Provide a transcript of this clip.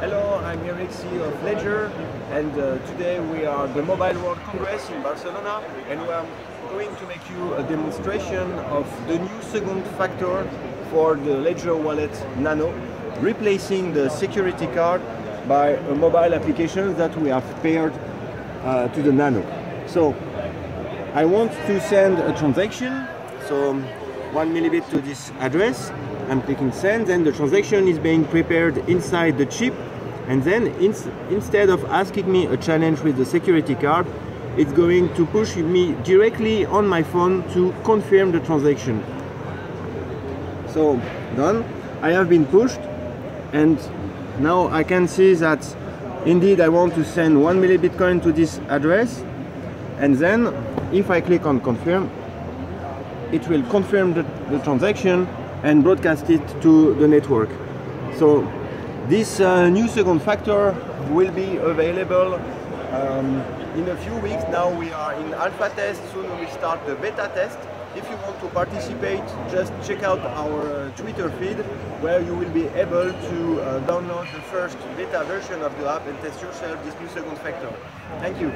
Hello, I'm Eric, CEO of Ledger, and uh, today we are at the Mobile World Congress in Barcelona, and we are going to make you a demonstration of the new second factor for the Ledger Wallet Nano, replacing the security card by a mobile application that we have paired uh, to the Nano. So, I want to send a transaction, so one millibit to this address, I'm clicking send, and the transaction is being prepared inside the chip. And then ins instead of asking me a challenge with the security card, it's going to push me directly on my phone to confirm the transaction. So done. I have been pushed and now I can see that indeed I want to send one millibitcoin to this address and then if I click on confirm it will confirm the, the transaction and broadcast it to the network. So this uh, new second factor will be available um, in a few weeks. Now we are in alpha test, soon we will start the beta test. If you want to participate, just check out our uh, Twitter feed where you will be able to uh, download the first beta version of the app and test yourself this new second factor. Thank you.